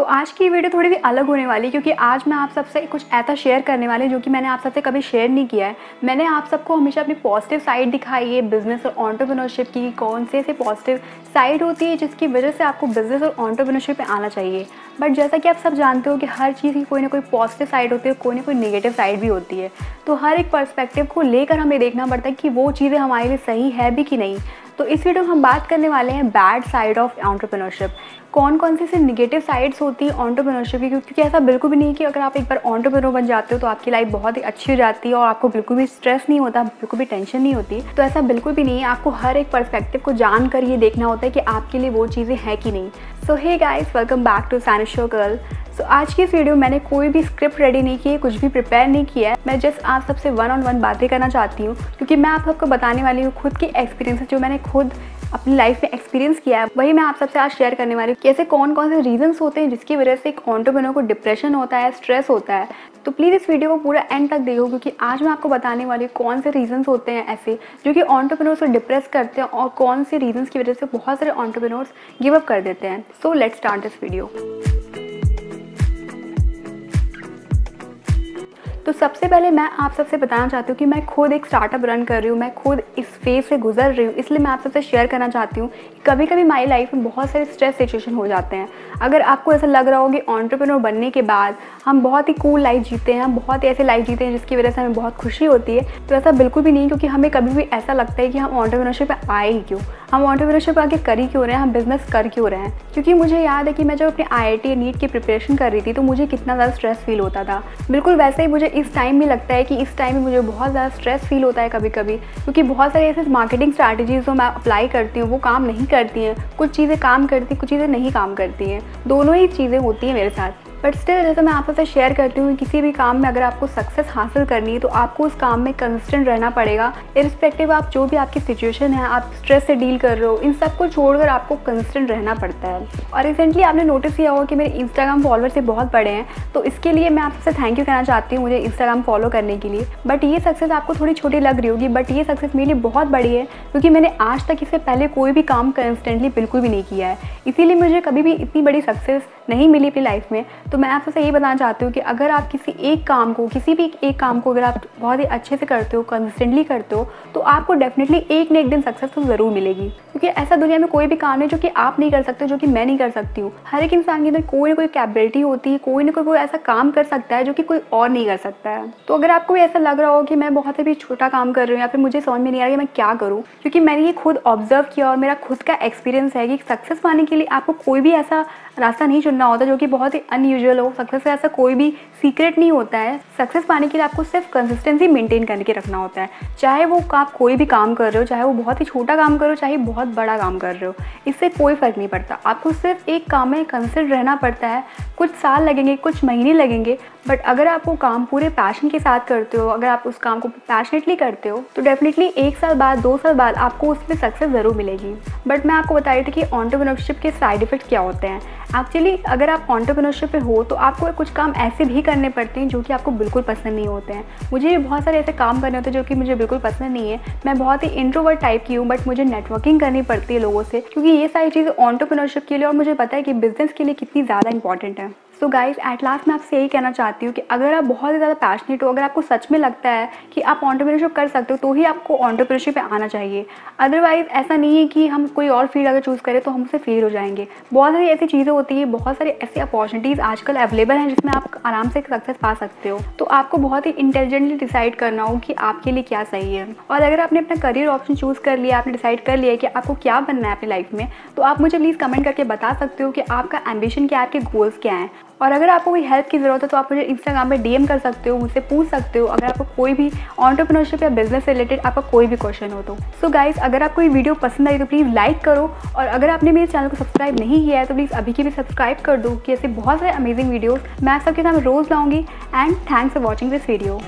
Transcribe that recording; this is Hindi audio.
तो आज की वीडियो थोड़ी भी अलग होने वाली क्योंकि आज मैं आप सबसे कुछ ऐसा शेयर करने वाली जो कि मैंने आप सबसे कभी शेयर नहीं किया है। मैंने आप सबको हमेशा अपनी पॉजिटिव साइड दिखाई है बिज़नेस और ऑन्टरप्रिनरशिप की, कौन से ऐसे पॉजिटिव साइड होती है जिसकी वजह से आपको बिज़नेस और ऑन्टरप्रिनरशिप में आना चाहिए। बट जैसा कि आप सब जानते हो कि हर चीज़ की कोई ना कोई पॉजिटिव साइड होती है, कोई ना कोई नेगेटिव साइड भी होती है। तो हर एक पर्सपेक्टिव को लेकर हमें देखना पड़ता है कि वो चीज़ें हमारे लिए सही है भी कि नहीं। तो इस वीडियो में हम बात करने वाले हैं बैड साइड ऑफ़ ऑन्टरप्रिनरशिप कौन कौन सी से निगेटिव साइड्स होती हैं ऑन्टरप्रिनरशिप की? क्योंकि ऐसा बिल्कुल भी नहीं कि अगर आप एक बार ऑन्टरप्रिनर बन जाते हो तो आपकी लाइफ बहुत ही अच्छी हो जाती है और आपको बिल्कुल भी स्ट्रेस नहीं होता, बिल्कुल भी टेंशन नहीं होती। तो ऐसा बिल्कुल भी नहीं है। आपको हर एक परस्पेक्टिव को जान कर ये देखना होता है कि आपके लिए वो चीज़ें हैं कि नहीं। So hey guys welcome back to सैनिशो girl so आज की इस वीडियो मैंने कोई भी स्क्रिप्ट रेडी नहीं की है कुछ भी प्रिपेयर नहीं किया है। मैं जस्ट आप सबसे वन ऑन वन बातें करना चाहती हूँ, क्योंकि मैं आप सबको बताने वाली हूँ खुद की एक्सपीरियंस जो मैंने खुद अपनी लाइफ में एक्सपीरियंस किया है। वही मैं आप सबसे आज शेयर करने वाली हूँ कैसे कौन कौन से रीजंस होते हैं जिसकी वजह से एक ऑन्टोबिनो को डिप्रेशन होता है स्ट्रेस होता है। तो प्लीज़ इस वीडियो को पूरा एंड तक देखो, क्योंकि आज मैं आपको बताने वाली कौन से रीजंस होते हैं ऐसे, जो कि ऑन्टरप्रेनोर्स को डिप्रेस करते हैं और कौन से रीजंस की वजह से बहुत सारे ऑन्टरप्रेनोर्स गिव अप कर देते हैं। So let start this video तो सबसे पहले मैं आप सबसे बताना चाहती हूँ कि मैं खुद एक स्टार्टअप रन कर रही हूँ, मैं खुद इस फ़ेज़ से गुजर रही हूँ, इसलिए मैं आप सबसे शेयर करना चाहती हूँ कभी कभी माई लाइफ में बहुत सारे स्ट्रेस सिचुएशन हो जाते हैं। अगर आपको ऐसा लग रहा हो कि ऑन्टरप्रेन्योर बनने के बाद हम बहुत ही कूल लाइफ जीते हैं, हम बहुत ही ऐसे लाइफ जीते हैं जिसकी वजह से हमें बहुत खुशी होती है तो ऐसा बिल्कुल भी नहीं क्योंकि हमें कभी भी ऐसा लगता है कि हम ऑन्टरप्रेन्योरशिप में आए ही क्यों? हम ऑन्टरप्रेन्योरशिप आगे कर ही क्यों रहे हैं? हम बिज़नेस कर क्यों रहे हैं? क्योंकि मुझे याद है कि मैं जब अपनी आई आई नीट की प्रिपरेशन कर रही थी तो मुझे कितना ज़्यादा स्ट्रेस फील होता था। बिल्कुल वैसे ही मुझे इस टाइम में लगता है कि इस टाइम में मुझे बहुत ज़्यादा स्ट्रेस फील होता है कभी कभी क्योंकि बहुत सारे ऐसे मार्केटिंग स्ट्रैटेजीज जो मैं अप्लाई करती हूँ, वो काम नहीं करती हैं। कुछ चीज़ें काम करती, कुछ चीज़ें नहीं काम करती हैं। दोनों ही चीज़ें होती हैं मेरे साथ। बट स्टिल जैसे मैं आपसे शेयर करती हूँ किसी भी काम में अगर आपको सक्सेस हासिल करनी है तो आपको उस काम में कंसिस्टेंट रहना पड़ेगा। इरिस्पेक्टिव आप जो भी आपकी सिचुएशन है, आप स्ट्रेस से डील कर रहे हो, इन सबको छोड़कर आपको कंसिस्टेंट रहना पड़ता है। और रिसेंटली आपने नोटिस किया होगा कि मेरे इंस्टाग्राम फॉलोअर से बहुत बड़े हैं तो इसके लिए मैं आपसे थैंक यू कहना चाहती हूँ मुझे इंस्टाग्राम फॉलो करने के लिए। बट ये सक्सेस आपको थोड़ी छोटी लग रही होगी बट ये सक्सेस मेरे लिए बहुत बड़ी है, क्योंकि मैंने आज तक इससे पहले कोई भी काम कंसिस्टेंटली बिल्कुल भी नहीं किया है। इसीलिए मुझे कभी भी इतनी बड़ी सक्सेस नहीं मिली अपनी लाइफ में तो मैं आपसे यही बताना चाहती हूँ कि अगर आप किसी एक काम को, किसी भी एक काम को अगर आप बहुत ही अच्छे से करते हो कंसिस्टेंटली करते हो तो आपको डेफिनेटली एक न एक दिन सक्सेस तो ज़रूर मिलेगी। क्योंकि ऐसा दुनिया में कोई भी काम है जो कि आप नहीं कर सकते, जो कि मैं नहीं कर सकती हूँ। हर एक इंसान के अंदर कोई ना कोई कैपेबिलिटी होती है, कोई ना कोई कोई ऐसा काम कर सकता है जो कि कोई और नहीं कर सकता है। तो अगर आपको भी ऐसा लग रहा हो कि मैं बहुत ही छोटा काम कर रही हूँ या फिर मुझे समझ में नहीं आ रहा मैं क्या करूँ, क्योंकि मैंने ये खुद ऑब्ज़र्व किया और मेरा खुद का एक्सपीरियंस है कि सक्सेस पाने के लिए आपको कोई भी ऐसा रास्ता नहीं चुनना होता है, जो कि बहुत ही अनयूजल हो। सक्सेस का ऐसा कोई भी सीक्रेट नहीं होता है। सक्सेस पाने के लिए आपको सिर्फ़ कंसिस्टेंसी मेंटेन करके रखना होता है। चाहे वो आप कोई भी काम कर रहे हो, चाहे वो बहुत ही छोटा काम कर रहे हो, चाहे बहुत बड़ा काम कर रहे हो, इससे कोई फ़र्क नहीं पड़ता। आपको सिर्फ़ एक काम में कंसिस्ट रहना पड़ता है। कुछ साल लगेंगे, कुछ महीने लगेंगे बट अगर आप वो काम पूरे पैशन के साथ करते हो, अगर आप उस काम को पैशनेटली करते हो तो डेफिनेटली एक साल बाद, दो साल बाद आपको उसमें सक्सेस ज़रूर मिलेगी। बट मैं आपको बता रही थी कि ऑन्टरप्रिनरशिप के साइड इफ़ेक्ट क्या होते हैं। एक्चुअली अगर आप ऑन्टरप्रनरशिप पे हो तो आपको कुछ काम ऐसे भी करने पड़ते हैं जो कि आपको बिल्कुल पसंद नहीं होते हैं। मुझे बहुत सारे ऐसे काम करने होते हैं जो कि मुझे बिल्कुल पसंद नहीं है। मैं बहुत ही इंट्रोवर्ट टाइप की हूँ बट मुझे नेटवर्किंग करनी पड़ती है लोगों से, क्योंकि ये सारी चीज़ें ऑन्टरप्रनरशिप के लिए और मुझे पता है कि बिज़नेस के लिए कितनी ज़्यादा इंपॉर्टेंट है। सो गाइज़ एट लास्ट मैं आपसे यही कहना चाहती हूँ कि अगर आप बहुत ही ज़्यादा पैशनेट हो, अगर आपको सच में लगता है कि आप ऑन्टरप्रेन्योरशिप कर सकते हो तो ही आपको ऑन्टरप्रेन्योरशिप पे आना चाहिए। अदरवाइज़ ऐसा नहीं है कि हम कोई और फ़ील्ड अगर चूज़ करें तो हम उससे फेल हो जाएँगे। बहुत सारी ऐसी चीज़ें होती है, बहुत सारी ऐसी अपॉर्चुनिटीज़ आजकल अवेलेबल हैं, जिसमें आप आराम से सक्सेस पा सकते हो। तो आपको बहुत ही इंटेलिजेंटली डिसाइड करना हो कि आपके लिए क्या सही है। और अगर आपने अपना करियर ऑप्शन चूज़ कर लिया, आपने डिसाइड कर लिया कि आपको क्या बनना है अपनी लाइफ में तो आप मुझे प्लीज़ कमेंट करके बता सकते हो कि आपका एम्बिशन क्या है, आपके गोल्स क्या हैं। और अगर आपको कोई हेल्प की ज़रूरत है तो आप मुझे इंस्टाग्राम में डीएम कर सकते हो, मुझसे पूछ सकते हो। अगर आपको कोई भी ऑन्टरप्रनरशिप या बिज़नेस रिलेटेड आपका कोई भी क्वेश्चन हो तो। सो so गाइज़ अगर आपको ये वीडियो पसंद आई तो प्लीज़ लाइक करो। और अगर आपने मेरे चैनल को सब्सक्राइब नहीं किया है तो प्लीज़ अभी की भी सब्सक्राइब कर दो, कि ऐसे बहुत सारे अमेजिंग वीडियोज़ मैं सबके साथ रोज़ लाऊँगी। And thanks for watching this video